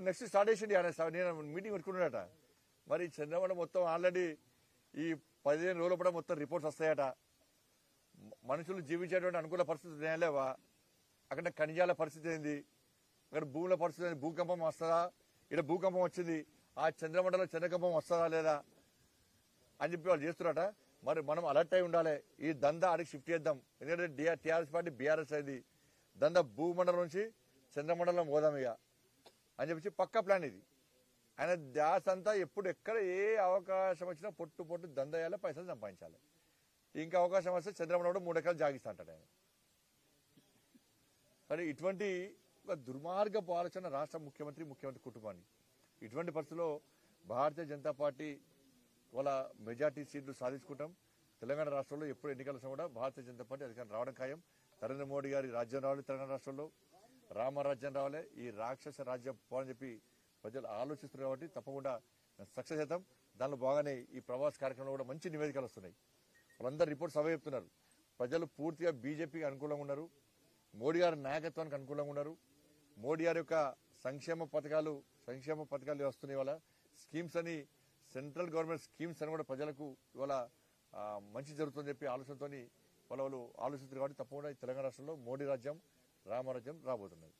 ఇప్పుడు next start చేసిండి ఆయన నేను మీటింగ్ పెట్టుకున్నాడట. మరి చంద్రబాబు మొత్తం ఆల్రెడీ ఈ పదిహేను రోజులు కూడా మొత్తం రిపోర్ట్స్ వస్తాయట. మనుషులు జీవించేటువంటి అనుకూల పరిస్థితులు లేవా? అక్కడ ఖనిజాల పరిస్థితి ఏంది? అక్కడ భూముల పరిస్థితి భూకంపం వస్తుందా? ఇక్కడ భూకంపం వచ్చింది. ఆ చంద్రమండలం చంద్రకంపం వస్తుందా లేదా? అని చెప్పి వాళ్ళు చేస్తున్నారట. మరి మనం అలర్ట్ అయి ఉండాలి. ఈ దంద ఆడికి షిఫ్ట్ చేద్దాం. ఎందుకంటే టీఆర్ఎస్ పార్టీ బీఆర్ఎస్ అయింది దంద భూమండలం నుంచి చంద్రమండలం పోదాం ఇక. అని చెప్పి పక్కా ప్లాన్ ఇది. ఆయన ధ్యాస అంతా ఎప్పుడు ఎక్కడ ఏ అవకాశం వచ్చినా పొట్టు పొట్టు దందయాలి పైసలు సంపాదించాలి. ఇంకా అవకాశం వస్తే చంద్రబాబు కూడా మూడు ఎకరాలు జాగిస్తా అంటాడు ఆయన. కానీ ఇటువంటి ఒక దుర్మార్గపు ఆలోచన రాష్ట్ర ముఖ్యమంత్రి ముఖ్యమంత్రి కుటుంబాన్ని ఇటువంటి పరిస్థితుల్లో భారతీయ జనతా పార్టీ వాళ్ళ మెజార్టీ సీట్లు సాధించుకుంటాం. తెలంగాణ రాష్ట్రంలో ఎప్పుడు ఎన్నికల కూడా భారతీయ జనతా పార్టీ అధికారం రావడం ఖాయం. నరేంద్ర మోడీ గారి రాజ్యం రావాలి తెలంగాణ రాష్ట్రంలో రామరాజ్యం రావాలి ఈ రాక్షస రాజ్యం పోవాలని చెప్పి ప్రజలు ఆలోచిస్తున్నారు కాబట్టి తప్పకుండా సక్సెస్ అవుతాం దానిలో బాగానే ఈ ప్రవాస కార్యక్రమంలో కూడా మంచి నివేదికలు వస్తున్నాయి. వాళ్ళందరూ రిపోర్ట్స్ అవే చెప్తున్నారు. ప్రజలు పూర్తిగా బీజేపీకి అనుకూలంగా ఉన్నారు. మోడీ గారి నాయకత్వానికి అనుకూలంగా ఉన్నారు. మోడీ గారి యొక్క సంక్షేమ పథకాలు సంక్షేమ పథకాలు వస్తున్నాయి ఇవాళ. స్కీమ్స్ అని సెంట్రల్ గవర్నమెంట్ స్కీమ్స్ అని కూడా ప్రజలకు ఇవాళ మంచి జరుగుతుందని చెప్పి ఆలోచనతోని వాళ్ళ వాళ్ళు ఆలోచిస్తున్నారు కాబట్టి తప్పకుండా తెలంగాణ రాష్ట్రంలో మోడీ రాజ్యం రామరాజ్యం రాబోతున్నది.